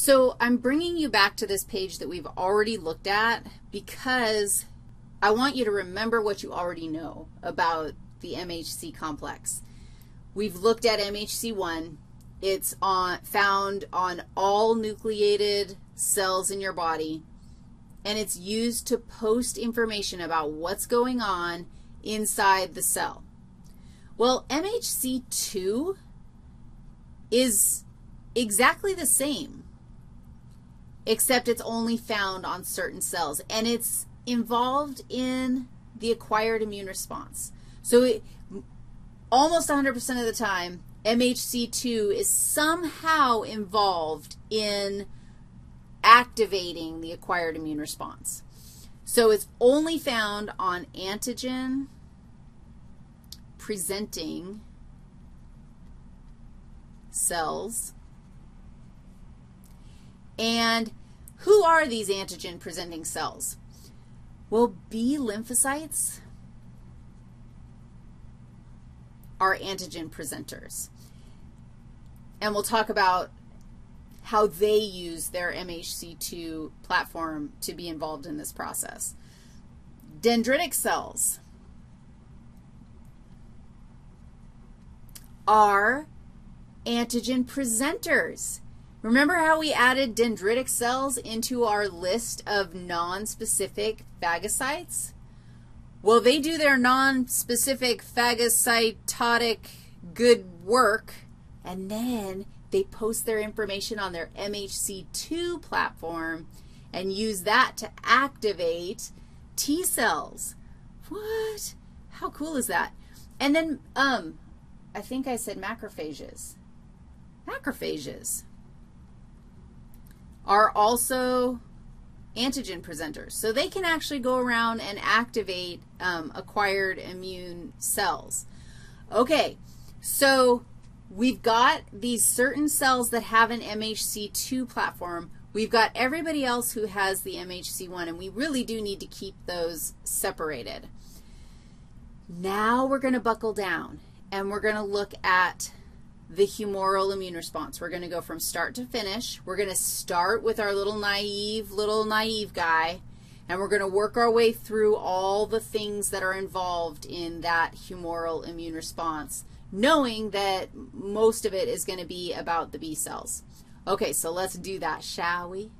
So I'm bringing you back to this page that we've already looked at because I want you to remember what you already know about the MHC complex. We've looked at MHC1. It's on, found on all nucleated cells in your body, and it's used to post information about what's going on inside the cell. Well, MHC2 is exactly the same, except it's only found on certain cells, and it's involved in the acquired immune response. So it, almost 100% of the time, MHC2 is somehow involved in activating the acquired immune response. So it's only found on antigen presenting cells. And who are these antigen presenting cells? Well, B lymphocytes are antigen presenters. And we'll talk about how they use their MHC2 platform to be involved in this process. Dendritic cells are antigen presenters. Remember how we added dendritic cells into our list of nonspecific phagocytes? Well, they do their nonspecific phagocytotic good work, and then they post their information on their MHC2 platform and use that to activate T cells. What? How cool is that? And then, um, I think I said macrophages. Macrophages are also antigen presenters. So they can actually go around and activate um, acquired immune cells. Okay, so we've got these certain cells that have an MHC2 platform. We've got everybody else who has the MHC1, and we really do need to keep those separated. Now we're going to buckle down, and we're going to look at the humoral immune response. We're going to go from start to finish. We're going to start with our little naive, little naive guy, and we're going to work our way through all the things that are involved in that humoral immune response, knowing that most of it is going to be about the B cells. Okay, so let's do that, shall we?